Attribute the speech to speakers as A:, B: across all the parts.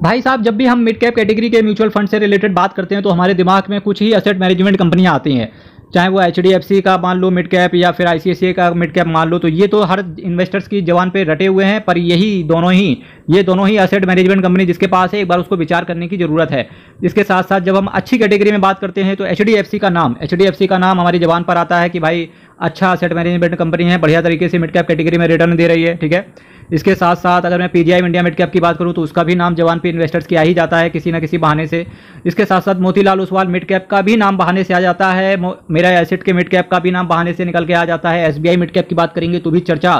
A: भाई साहब, जब भी हम मिड कैप कैटेगरी के म्यूचुअल फंड से रिलेटेड बात करते हैं तो हमारे दिमाग में कुछ ही असेट मैनेजमेंट कंपनियाँ आती हैं। चाहे वो एचडीएफसी का मान लो मिड कैप या फिर आई का मिड कैप मान लो तो ये तो हर इन्वेस्टर्स की जवान पे रटे हुए हैं, पर यही दोनों ही, ये दोनों ही असेट मैनेजमेंट कंपनी जिसके पास है, एक बार उसको विचार करने की ज़रूरत है। इसके साथ साथ जब हम अच्छी कैटेगरी में बात करते हैं तो एचडीएफसी का नाम एचडीएफसी का नाम हमारी जवान पर आता है कि भाई अच्छा असेट मैनेजमेंट कंपनी है, बढ़िया तरीके से मिड कैप कैटेगरी में रिटर्न दे रही है, ठीक है? इसके साथ साथ अगर मैं पीजीआई इंडिया मिड कैप की बात करूँ तो उसका भी नाम जवान पे इन्वेस्टर्स किया ही जाता है किसी न किसी बहाने से। इसके साथ साथ मोतीलाल ओसवाल मिड कैप का भी नाम बहाने से आ जाता है। मेरा एसेट के मिड कैप का भी नाम बहाने से निकल के आ जाता है। एस मिड कैप की बात करेंगे तो भी चर्चा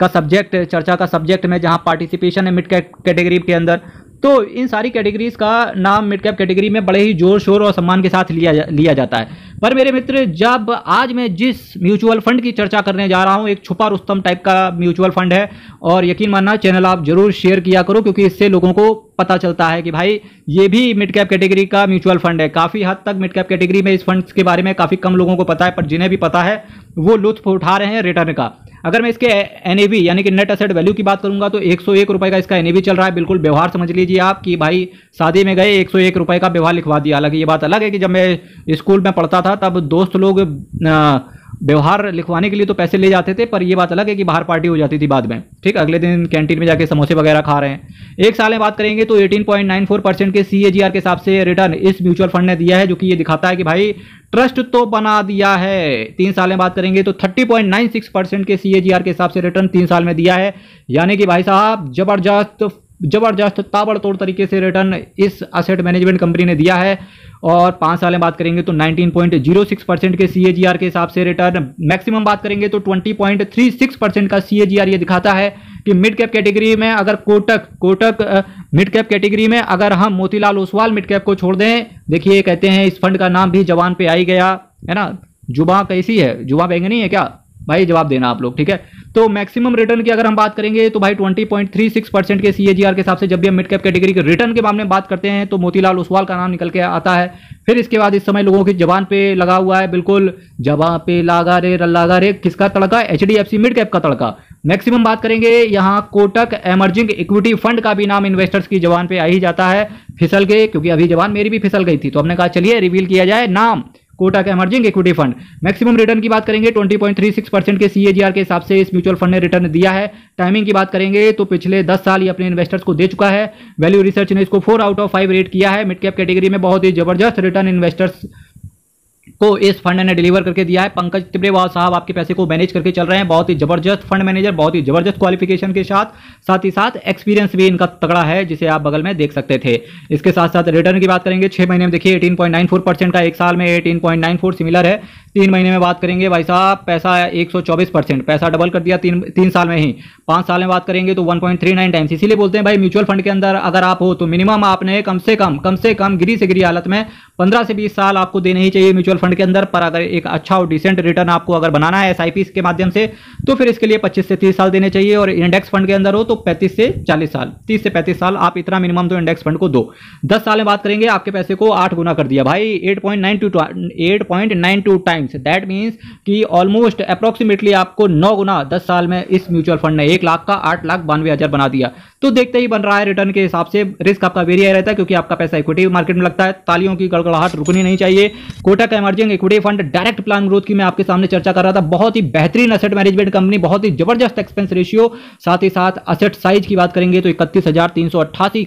A: का सब्जेक्ट चर्चा का सब्जेक्ट में जहाँ पार्टिसिपेशन है मिड कैप कैटेगरी के अंदर तो इन सारी कैटेगरीज का नाम मिड कैप कैटेगरी में बड़े ही ज़ोर शोर और सम्मान के साथ लिया जा, लिया जाता है। पर मेरे मित्र जब आज मैं जिस म्यूचुअल फंड की चर्चा करने जा रहा हूँ एक छुपा रुस्तम टाइप का म्यूचुअल फंड है और यकीन मानना चैनल आप ज़रूर शेयर किया करो क्योंकि इससे लोगों को पता चलता है कि भाई ये भी मिड कैप कैटेगरी का म्यूचुअल फंड है। काफ़ी हद तक मिड कैप कैटेगरी में इस फंड के बारे में काफ़ी कम लोगों को पता है पर जिन्हें भी पता है वो लुत्फ उठा रहे हैं रिटर्न का। अगर मैं इसके एन यानी कि नेट असेट वैल्यू की बात करूँगा तो एक सौ का इसका एन चल रहा है। बिल्कुल व्यवहार समझ लीजिए आप कि भाई शादी में गए, एक सौ का व्यवहार लिखवा दिया। हालाँकि ये बात अलग है कि जब मैं स्कूल में पढ़ता था, तब दोस्त लोग व्यवहार लिखवाने के लिए तो पैसे ले जाते थे, पर ये बात अलग है कि बाहर पार्टी हो जाती थी बाद में। ठीक, अगले दिन कैंटीन में जाके समोसे वगैरह खा रहे हैं। एक साल में बात करेंगे तो 18.94 परसेंट के सीएजीआर के हिसाब से रिटर्न इस म्यूचुअल फंड ने दिया है, जो कि ये दिखाता है कि भाई ट्रस्ट तो बना दिया है। तीन साल में बात करेंगे तो 30.96 परसेंट के CAGR के हिसाब से रिटर्न तीन साल में दिया है। यानी कि भाई साहब, ज़बरदस्त ज़बरदस्त ताबड़तोड़ तरीके से रिटर्न इस असेट मैनेजमेंट कंपनी ने दिया है। और पाँच साल में बात करेंगे तो 19.06 परसेंट के सी के हिसाब से रिटर्न मैक्सिमम बात करेंगे तो 20.36 परसेंट का सीएजीआर ये दिखाता है कि मिड कैप कैटेगरी में अगर Kotak Kotak mid cap category में अगर हम मोतीलाल ओसवाल मिड कैप को छोड़ दें, देखिए कहते हैं इस फंड का नाम भी जवान पे आई गया, है ना? जुबा कैसी है? जुबा बैंगनी है क्या? भाई जवाब देना आप लोग, ठीक है? तो मैक्सिमम रिटर्न की अगर हम बात करेंगे तो भाई 20.36 परसेंट के सी के हिसाब से जब भी हम मिड कैप कैटेगरी के रिटर्न के मामले में बात करते हैं तो मोतीलाल ओसवाल का नाम निकल के आता है। फिर इसके बाद इस समय लोगों की जबान पे लगा हुआ है, बिल्कुल जबान पे लागा रे रल्लागा रे, किसका तड़का? H D F C mid cap का तड़का। मैक्सिमम बात करेंगे, यहाँ कोटक एमर्जिंग इक्विटी फंड का भी नाम इन्वेस्टर्स की जबान पे आ ही जाता है फिसल के, क्योंकि अभी जबान मेरी भी फिसल गई थी तो हमने कहा चलिए रिवील किया जाए। नाम Kotak emerging equity fund maximum return की बात करेंगे 20.36 परसेंट के सीएजीआर के हिसाब से इस म्यूचुअल फंड ने रिटर्न दिया है. टाइमिंग की बात करेंगे तो पिछले 10 साल ये अपने इन्वेस्टर्स को दे चुका है. वैल्यू रिसर्च ने इसको four out of five rate किया है. मिड कैप कैटेगरी में बहुत ही ज़बरदस्त रिटर्न इन्वेस्टर्स को इस फंड ने डिलीवर करके दिया है। पंकज तिब्रेवाल साहब आपके पैसे को मैनेज करके चल रहे हैं। बहुत ही ज़बरदस्त फंड मैनेजर, बहुत ही ज़बरदस्त क्वालिफिकेशन के साथ साथ ही साथ एक्सपीरियंस भी इनका तगड़ा है, जिसे आप बगल में देख सकते थे। इसके साथ साथ रिटर्न की बात करेंगे, छह महीने में देखिए एटीन परसेंट का एक साल में एटीन सिमिलर है। तीन महीने में बात करेंगे, भाई साहब, पैसा एक परसेंट पैसा डबल कर दिया तीन तीन साल में ही। पाँच साल में बात करेंगे तो वन टाइम्स इसीलिए बोलते हैं, भाई म्यूचुअल फंड के अंदर अगर आप हो तो मिनिमम आपने कम से कम कम से कम गिरी से गिरी हालत में पंद्रह से बीस साल आपको देने ही चाहिए म्यूचुअल फंड के अंदर, पर अगर एक अच्छा और डिसेंट रिटर्न आपको अगर बनाना है एस के माध्यम से तो फिर इसके लिए पच्चीस से तीस साल देने चाहिए और इंडेक्स फंड के अंदर हो तो पैंतीस से चालीस साल। तीस से पैंतीस साल आप इतना मिनिमम तो इंडेक्स फंड को दो। दस साल में बात करेंगे, आपके पैसे को आठ गुना कर दिया। भाई eight point times that means कि ऑलमोस्ट अप्रोक्सीमेटली आपको नौ गुना दस साल में इस म्यूचुअल फंड ने एक लाख का आठ लाख बानवे बना दिया। तो देखते ही बन रहा है रिटर्न के हिसाब से। रिस्क आपका वेरिया रहता है क्योंकि आपका पैसा इक्विटी मार्केट में लगता है। तालियों की गड़गड़ाहट रुकनी नहीं चाहिए। Kotak emerging equity fund. Direct plan growth की मैं आपके सामने चर्चा कर रहा था। बहुत ही बेहतरीन असेट मैनेजमेंट कंपनी बहुत ही ज़बरदस्त एक्सपेंस रेशियो साथ ही साथ असेट साइज़ की बात करेंगे तो इकतीस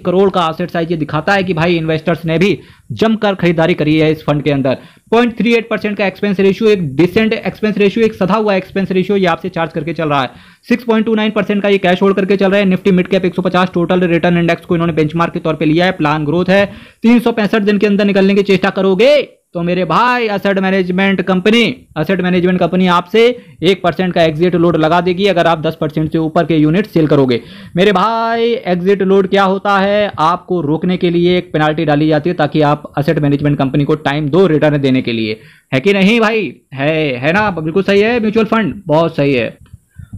A: करोड़ का असेट साइज़ ये दिखाता है कि भाई इन्वेस्टर्स ने भी जमकर खरीदारी करी है इस फंड के अंदर। 0.38 परसेंट का एक्सपेंस रेशियो एक डिसेंट एक्सपेंस रेशियो एक सधा हुआ एक्सपेंस रेशियो ये आपसे चार्ज करके चल रहा है। 6.29 परसेंट का ये कैश होल्ड करके चल रहा है। Nifty mid cap 150 total return index को इन्होंने बेंचमार्क के तौर पे लिया है। प्लान ग्रोथ है। तीन सौ पैंसठ दिन के अंदर निकलने की चेष्टा करोगे? तो मेरे भाई asset management company asset management company आपसे एक परसेंट का एग्जिट लोड लगा देगी अगर आप दस परसेंट से ऊपर के यूनिट सेल करोगे। मेरे भाई एग्जिट लोड क्या होता है? आपको रोकने के लिए एक पेनाल्टी डाली जाती है ताकि आप असेट मैनेजमेंट कंपनी को टाइम दो रिटर्न देने के लिए। है कि नहीं भाई? है है ना? बिल्कुल सही है म्यूचुअल फंड बहुत सही है।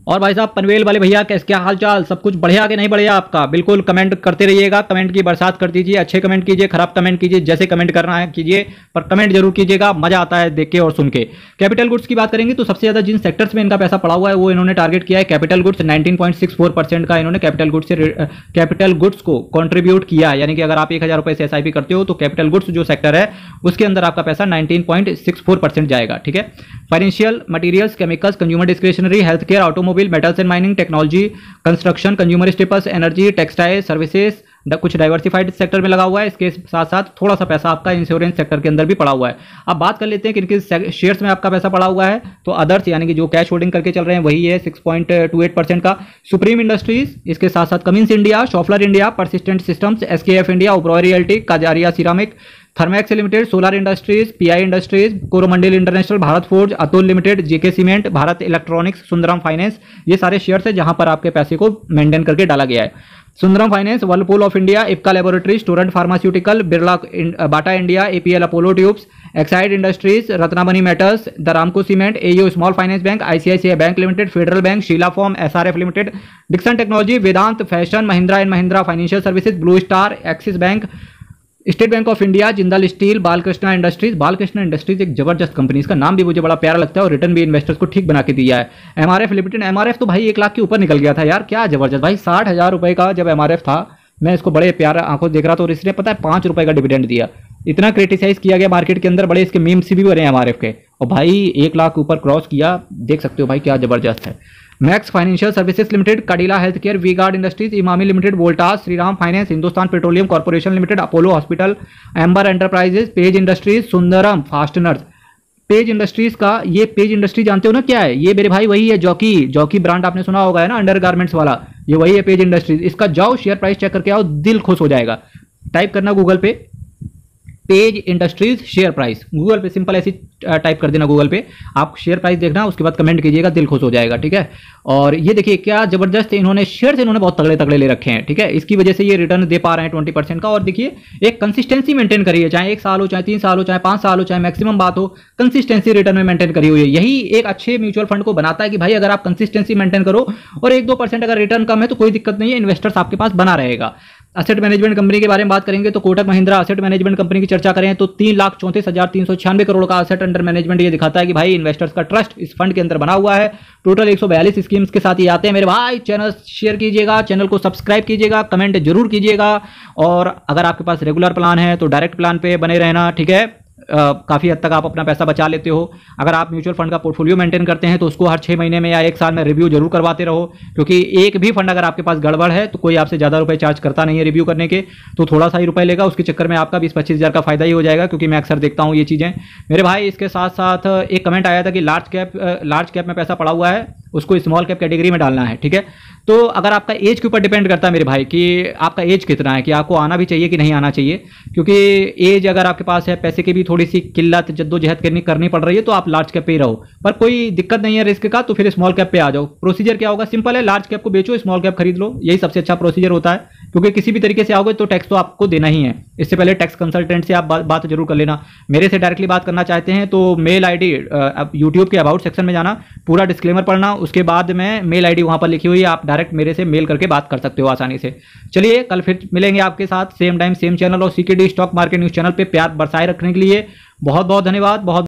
A: और भाई साहब, पनवेल वाले भैया, कैसे, क्या हाल चाल सब कुछ बढ़िया कि नहीं बढ़िया आपका? बिल्कुल कमेंट करते रहिएगा, कमेंट की बरसात कर दीजिए, अच्छे कमेंट कीजिए, खराब कमेंट कीजिए, जैसे कमेंट करना है कीजिए, पर कमेंट ज़रूर कीजिएगा, मज़ा आता है देख के और सुन के। कैपिटल गुड्स की बात करेंगे तो सबसे ज़्यादा जिन सेक्टर्स में इनका पैसा पड़ा हुआ है, वो इन्होंने टारगेट किया है कैपिटल गुड्स नाइनटीन का इन्होंने कैपिटल गुड्स से कैपिटल गुड्स को कॉन्ट्रीब्यूट किया यानी कि अगर आप एक हज़ार से एसआईपी करते हो तो कैपिटल गुड्स जो सेक्टर है, उसके अंदर आपका पैसा नाइनटीन जाएगा, ठीक है? Financial materials chemicals consumer discretionary health care automobile metals and mining technology construction consumer staples energy textile services कुछ डाइवर्सिफाइड सेक्टर में लगा हुआ है। इसके साथ साथ थोड़ा सा पैसा आपका इंश्योरेंस सेक्टर के अंदर भी पड़ा हुआ है। अब बात कर लेते हैं कि इनके शेयर्स में आपका पैसा पड़ा हुआ है। तो अदर्स यानी कि जो कैश होल्डिंग करके चल रहे हैं, वही है six point two eight percent का। सुप्रीम इंडस्ट्रीज़ इसके साथ साथ Cummins India Schaeffler India persistent systems SKF India Oberoi realty Kajaria ceramic Thermax limited solar industries PI industries Coromandel international Bharat forge Atul limited JK cement Bharat electronics Sundaram finance ये सारे shares है जहाँ पर आपके पैसे को maintain करके डाला गया है। Sundaram finance Whirlpool of India Ipca laboratory student pharmaceutical Birla Bata India APL Apollo tubes Exide industries Ratnamani metals the Ramco cement AU small finance bank ICICI bank limited federal bank Sheela foam SRF limited Dixon technology Vedant fashion Mahindra and Mahindra financial services blue star Axis bank state bank of India, Jindal steel, Balkrishna industries. Balkrishna industries एक ज़बरदस्त company इसका नाम भी मुझे बड़ा प्यारा लगता है और रिटर्न भी इन्वेस्टर्स को ठीक बना के दिया है। एमआरएफ लिमिटेड एमआरएफ तो भाई एक लाख के ऊपर निकल गया था यार। क्या ज़बरदस्त। भाई साठ हज़ार रुपए का जब एमआरएफ था, मैं इसको बड़े प्यारा आँखों देख रहा था और इसने पता है पाँच रुपए का डिविडेंड दिया। इतना क्रिटिसाइज किया गया मार्केट के अंदर, बड़े इसके मीम्स भी बने एमआरएफ के। और भाई एक लाख ऊपर क्रॉस किया, देख सकते हो भाई क्या ज़बरदस्त है। Max financial services limited Cadila health care V guard industries Emami limited Voltas Shriram finance Hindustan petroleum corporation limited Apollo hospital Amber enterprises Page industries Sundaram fasteners Page industries का, ये पेज इंडस्ट्री जानते हो ना क्या है? ये मेरे भाई वही है जॉकी जॉकी ब्रांड आपने सुना होगा, है ना? अंडर गारमेंट्स वाला। ये वही है पेज इंडस्ट्रीज़ इसका जाओ शेयर प्राइस चेक करके आओ, दिल खुश हो जाएगा। टाइप करना गूगल पे। Page industries share price. Google पे सिंपल ऐसी टाइप कर देना गूगल पे। आप शेयर प्राइस देखना, उसके बाद कमेंट कीजिएगा, दिल खुश हो जाएगा, ठीक है? और ये देखिए, क्या ज़बरदस्त इन्होंने, शेयर इन्होंने बहुत तगड़े तगड़े ले रखे हैं, ठीक है? इसकी वजह से ये रिटर्न दे पा रहे हैं ट्वेंटी परसेंट का। और देखिए, एक कंसिस्टेंसी मेंटेन करिए चाहे एक साल हो, चाहे तीन साल हो, चाहे पाँच साल हो, चाहे मैक्सिमम बात हो कंसिस्टेंसी रिटर्न में मेंटेन करी हुई है। यही एक अच्छे म्यूचुअल फंड को बनाता है कि भाई, अगर आप कंसिस्टेंसी मेंटेन करो और एक दो परसेंट अगर रिटर्न कम है तो कोई दिक्कत नहीं है इन्वेस्टर्स आपके पास बना रहेगा। असेट मैनेजमेंट कंपनी के बारे में बात करेंगे तो Kotak Mahindra asset management company की चर्चा करें तो तीन लाख चौंतीस हज़ार तीन सौ छियानवे करोड़ का असेट अंडर मैनेजमेंट ये दिखाता है कि भाई इन्वेस्टर्स का ट्रस्ट इस फंड के अंदर बना हुआ है। टोटल एक सौ बयालीस स्कीम्स के साथ ही आते हैं मेरे भाई। चैनल शेयर कीजिएगा चैनल को सब्सक्राइब कीजिएगा कमेंट ज़रूर कीजिएगा। और अगर आपके पास रेगुलर प्लान है तो डायरेक्ट प्लान पर बने रहना, ठीक है? काफ़ी हद तक आप अपना पैसा बचा लेते हो। अगर आप म्यूचुअल फंड का पोर्टफोलियो मेंटेन करते हैं तो उसको हर छः महीने में या एक साल में रिव्यू ज़रूर करवाते रहो, क्योंकि एक भी फंड अगर आपके पास गड़बड़ है तो कोई आपसे ज़्यादा रुपये चार्ज करता नहीं है रिव्यू करने के। तो थोड़ा सा ही रुपये लेगा, उसके चक्कर में आपका बीस पच्चीस हज़ार का फ़ायदा ही हो जाएगा, क्योंकि मैं अक्सर देखता हूँ ये चीज़ें। मेरे भाई, इसके साथ साथ एक कमेंट आया था कि लार्ज कैप लार्ज कैप में पैसा पड़ा हुआ है, उसको स्मॉल कैप कैटेगरी में डालना है, ठीक है? तो अगर आपका एज के ऊपर डिपेंड करता है मेरे भाई, कि आपका एज कितना है, कि आपको आना भी चाहिए कि नहीं आना चाहिए, क्योंकि एज अगर आपके पास है, पैसे की भी थोड़ी सी किल्लत, जद्दोजहद करनी करनी पड़ रही है तो आप लार्ज कैप पे ही रहो। पर कोई दिक्कत नहीं है रिस्क का तो फिर स्मॉल कैप पे आ जाओ। प्रोसीजर क्या होगा? सिंपल है लार्ज कैप को बेचो स्मॉल कैप खरीद लो। यही सबसे अच्छा प्रोसीजर होता है, क्योंकि किसी भी तरीके से आओगे तो टैक्स तो आपको देना ही है। इससे पहले टैक्स कंसल्टेंट से आप बात ज़रूर कर लेना। मेरे से डायरेक्टली बात करना चाहते हैं तो मेल आईडी यूट्यूब के अबाउट सेक्शन में जाना, पूरा डिस्क्लेमर पढ़ना, उसके बाद में मेल आईडी वहाँ पर लिखी हुई है, आप डायरेक्ट मेरे से मेल करके बात कर सकते हो आसानी से। चलिए, कल फिर मिलेंगे आपके साथ सेम टाइम सेम चैनल और CKD stock market news channel पर प्यार बरसाए रखने के लिए। बहुत बहुत धन्यवाद, बहुत